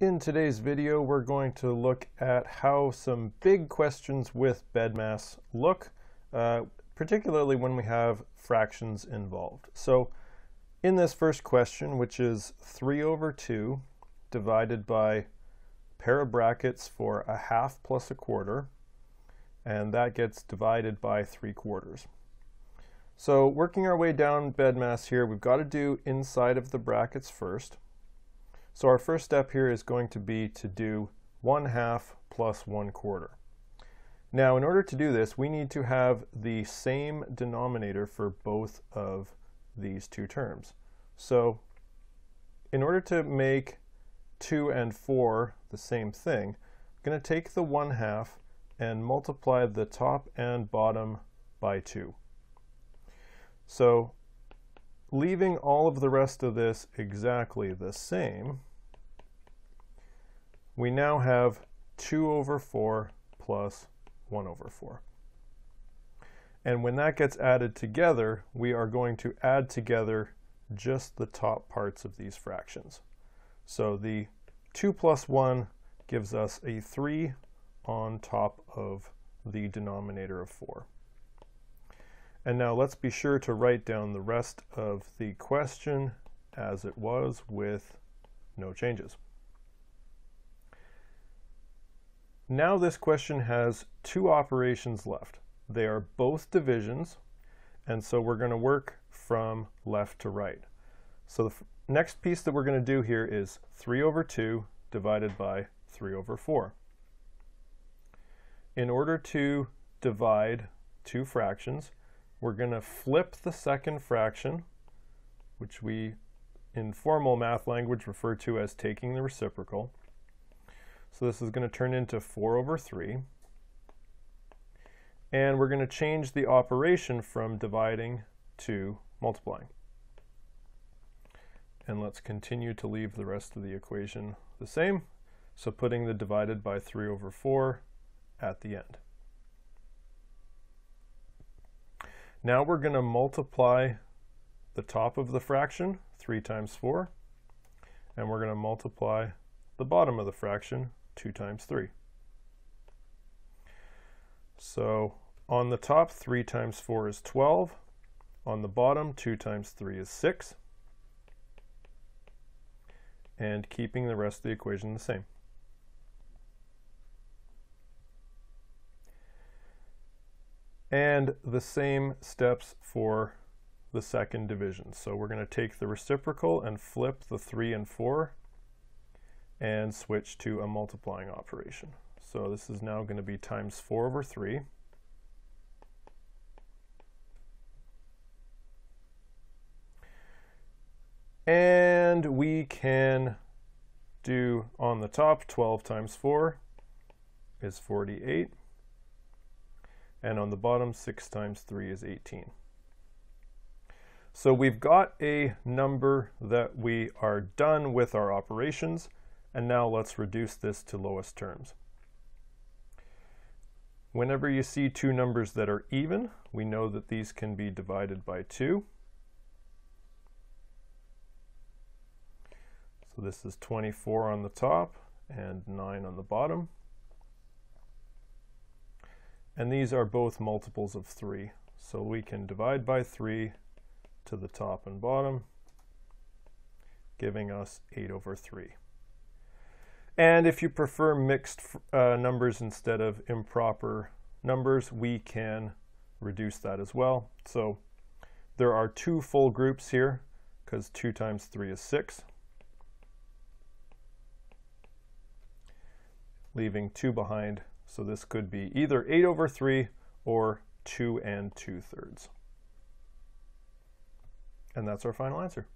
In today's video, we're going to look at how some big questions with BEDMAS look, uh, particularly when we have fractions involved. So in this first question, which is 3 over 2 divided by pair of brackets for a half plus a quarter, and that gets divided by 3 quarters. So working our way down BEDMAS here, we've got to do inside of the brackets first. So our first step here is going to be to do 1 half plus 1 quarter. Now in order to do this we need to have the same denominator for both of these two terms. So in order to make 2 and 4 the same thing, I'm going to take the 1 half and multiply the top and bottom by 2. So leaving all of the rest of this exactly the same, we now have 2 over 4 plus 1 over 4. And when that gets added together, we are going to add together just the top parts of these fractions. So the 2 plus 1 gives us a 3 on top of the denominator of 4. And now let's be sure to write down the rest of the question as it was with no changes. Now this question has two operations left. They are both divisions, and so we're going to work from left to right. So the next piece that we're going to do here is 3 over 2 divided by 3 over 4. In order to divide two fractions, we're going to flip the second fraction, which we in formal math language refer to as taking the reciprocal, so this is going to turn into 4 over 3. And we're going to change the operation from dividing to multiplying. And let's continue to leave the rest of the equation the same. So putting the divided by 3 over 4 at the end. Now we're going to multiply the top of the fraction, 3 times 4, and we're going to multiply the bottom of the fraction, 2 times 3. So on the top, 3 times 4 is 12. On the bottom, 2 times 3 is 6. And keeping the rest of the equation the same. And the same steps for the second division. So we're going to take the reciprocal and flip the 3 and 4 and switch to a multiplying operation. So this is now going to be times 4 over 3. And we can do on the top 12 times 4 is 48. And on the bottom 6 times 3 is 18. So we've got a number that we are done with our operations. And now let's reduce this to lowest terms. Whenever you see two numbers that are even, we know that these can be divided by 2. So this is 24 on the top and 9 on the bottom. And these are both multiples of 3. So we can divide by 3 to the top and bottom, giving us 8 over 3. And if you prefer mixed uh, numbers instead of improper numbers, we can reduce that as well. So there are two full groups here because 2 times 3 is 6. Leaving 2 behind. So this could be either 8 over 3 or 2 and 2 thirds. And that's our final answer.